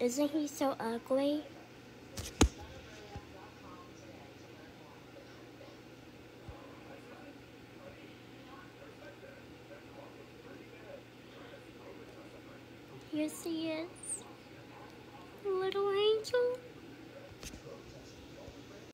Isn't he so ugly? Yes, he is.